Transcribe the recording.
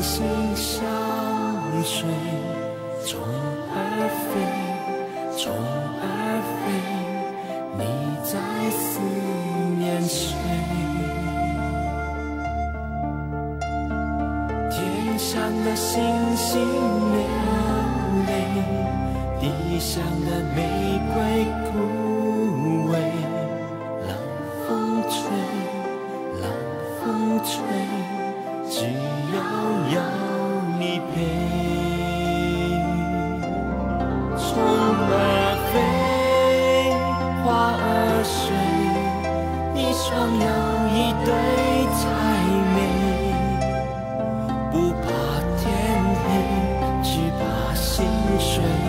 心相随虫儿飞虫儿飞你在思念谁？天上的星星流是